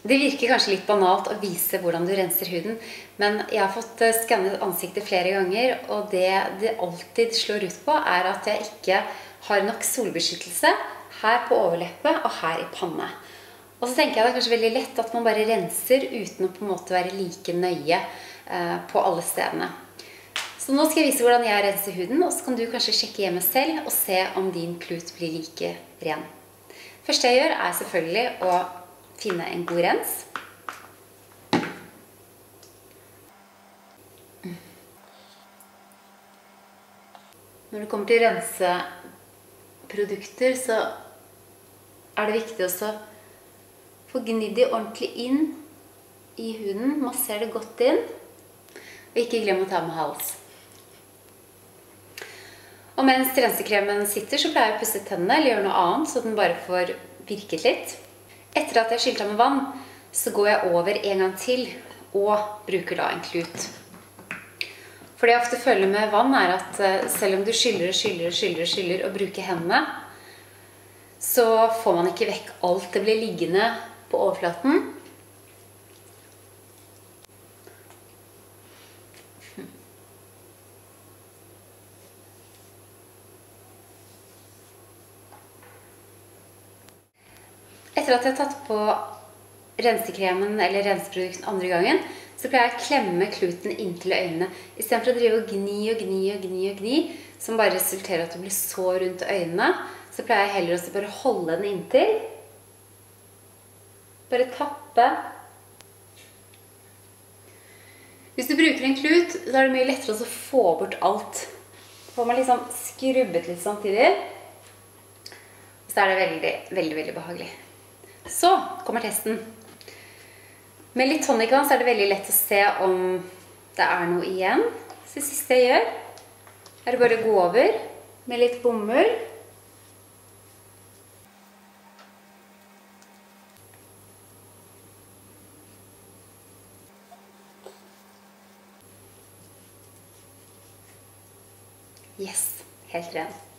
Det virker kanskje litt banalt å vise hvordan du renser huden, men jeg har fått eh, skannet ansiktet flere ganger, og det det alltid slår ut på, er at jeg ikke har nok solbeskyttelse her på overleppet og her i panne. Og så tenker jeg det er kanskje veldig lett at man bare renser uten å på en måte være like nøye eh, på alle stedene. Så nå skal jeg vise hvordan jeg renser huden, og så kan du kanskje sjekke hjemme selv og se om din klut blir like ren. første jeg gjør, er selvfølgelig å finne en god rens. Når det kommer til renseprodukter, så er det viktig også å få gnidd de ordentlig inn i huden. Masser det godt inn. Og ikke glem å ta med hals. Og mens rensekremen sitter, så pleier jeg å pusse tennene eller gjøre noe annet, så den bare får virket litt. Etter at jeg skylte av med vann, så går jeg over en gang til og bruker da en klut. For det jeg ofte føler med vann, er at eh, selv om du skyller og skyller og skyller skyller og bruker hendene, så får man ikke vekk alt. Det blir liggende på overflaten. Etter at jeg har tatt på rensekremen eller renseprodukten andre gangen, så pleier jeg å klemme kluten inntil øynene. Istedenfor å drive og gni og gni og gni, og gni, som bare resulterer i at det blir sår rundt øynene, så pleier jeg heller også bare å holde den inntil. Bare tappe. Hvis du bruker en klut, så er det mye lettere å få bort alt. Så får man liksom skrubbet litt samtidig. Så er det veldig, veldig, veldig behagelig. Så kommer testen. Med litt tonicvann så er det veldig lett å se om det er noe igjen. Så det siste jeg gjør, er å bare gå over med litt bomull. Yes, helt ren.